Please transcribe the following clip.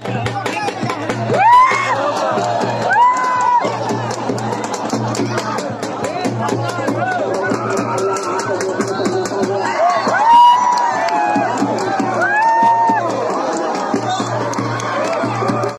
Woo!